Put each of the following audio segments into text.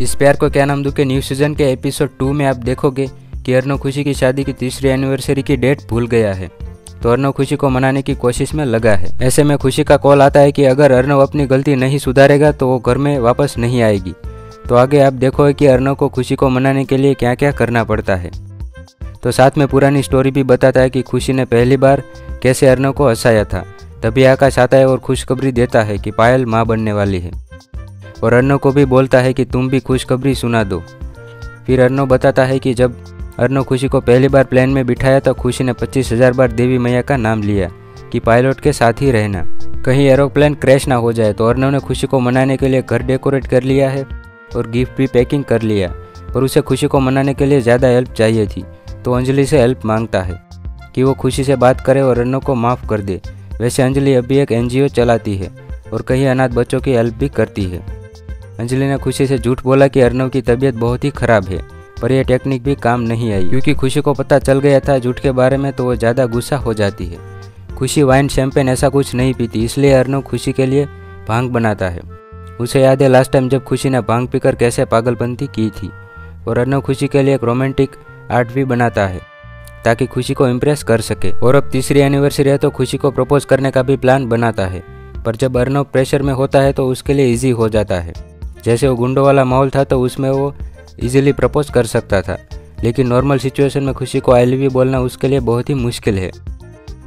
इस प्यार को क्या नाम दूँ के न्यू सीज़न के एपिसोड टू में आप देखोगे कि अर्नव खुशी की शादी की तीसरी एनिवर्सरी की डेट भूल गया है। तो अर्नव खुशी को मनाने की कोशिश में लगा है। ऐसे में खुशी का कॉल आता है कि अगर अर्नव अपनी गलती नहीं सुधारेगा तो वो घर में वापस नहीं आएगी। तो आगे आप देखो कि अर्नव को खुशी को मनाने के लिए क्या क्या करना पड़ता है। तो साथ में पुरानी स्टोरी भी बताता है कि खुशी ने पहली बार कैसे अर्नव को हंसाया था। तभी आकाश आता है और खुशखबरी देता है कि पायल माँ बनने वाली है। और अर्नव को भी बोलता है कि तुम भी खुशखबरी सुना दो। फिर अर्नव बताता है कि जब अर्नव खुशी को पहली बार प्लेन में बिठाया तो खुशी ने पच्चीस हज़ार बार देवी मैया का नाम लिया कि पायलट के साथ ही रहना। कहीं एरोप्लेन क्रैश ना हो जाए तो अर्नव ने खुशी को मनाने के लिए घर डेकोरेट कर लिया है और गिफ्ट भी पैकिंग कर लिया और उसे खुशी को मनाने के लिए ज़्यादा हेल्प चाहिए थी तो अंजलि से हेल्प माँगता है कि वो खुशी से बात करे और अर्नव को माफ़ कर दे। वैसे अंजलि अभी एक एनजीओ चलाती है और कई अनाथ बच्चों की हेल्प भी करती है। अंजलि ने खुशी से झूठ बोला कि अर्नव की तबीयत बहुत ही खराब है, पर यह टेक्निक भी काम नहीं आई। क्योंकि खुशी को पता चल गया था झूठ के बारे में तो वो ज़्यादा गुस्सा हो जाती है। खुशी वाइन शैम्पेन ऐसा कुछ नहीं पीती, इसलिए अर्नव खुशी के लिए भाँग बनाता है। उसे याद है लास्ट टाइम जब खुशी ने भाँग पीकर कैसे पागलपंती की थी, और अर्नव खुशी के लिए एक रोमांटिक आर्ट भी बनाता है, ताकि खुशी को इम्प्रेस कर सके। और अब तीसरी एनिवर्सरी है तो खुशी को प्रपोज करने का भी प्लान बनाता है, पर जब अर्नव प्रेशर में होता है तो उसके लिए ईजी हो जाता है। जैसे वो गुंडों वाला माहौल था तो उसमें वो इजीली प्रपोज कर सकता था। लेकिन नॉर्मल सिचुएशन में खुशी को आई लव बोलना उसके लिए बहुत ही मुश्किल है।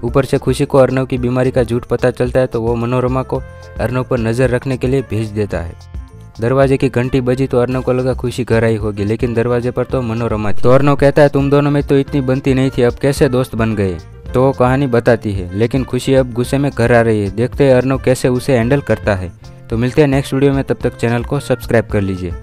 ऊपर से खुशी को अर्नव की बीमारी का झूठ पता चलता है तो वो मनोरमा को अर्नव पर नज़र रखने के लिए भेज देता है। दरवाजे की घंटी बजी तो अर्नव को लगा खुशी घर आई होगी, लेकिन दरवाजे पर तो मनोरमा थी। तो अर्नव कहता है, तुम दोनों में तो इतनी बनती नहीं थी, अब कैसे दोस्त बन गए? तो वो कहानी बताती है, लेकिन खुशी अब गुस्से में घर आ रही है। देखते हैं अर्नव कैसे उसे हैंडल करता है। तो मिलते हैं नेक्स्ट वीडियो में तब तक चैनल को सब्सक्राइब कर लीजिए।